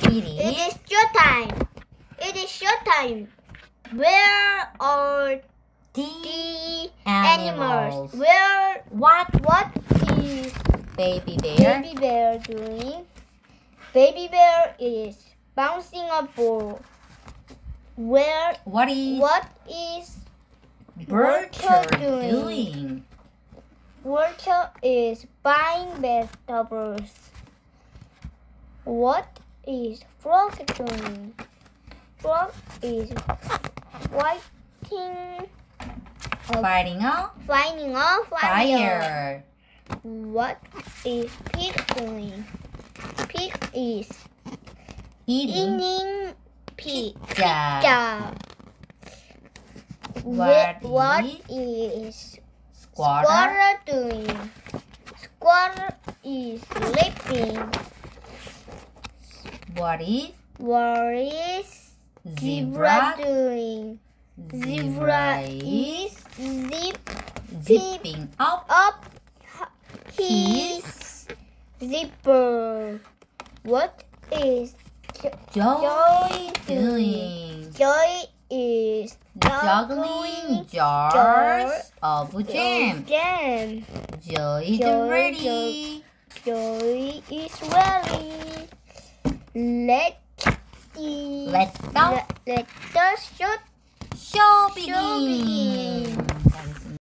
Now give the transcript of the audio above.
Kitty. It is your time. It is your time. Where are the the animals. animals? Where What what is baby bear? baby bear doing? Baby bear is bouncing a ball. Where What is what is Bertie doing? doing? Walter is buying vegetables. What is Frog doing? Frog is fighting, Fighting a fighting a fire. fire. What is Pig doing? Pig is Eating eating pig. pizza. What what is is Squatter. Squatter doing? Squatter is sleeping. What is What is zebra zebra? doing? Zebra is zip zipping up up his zipper. What is Joy Joy doing? Joy is Juggling jars jars of jam. Jam. Joy is Joy, ready. Joy is ready. Let the Let's go. let, let the Show show begin.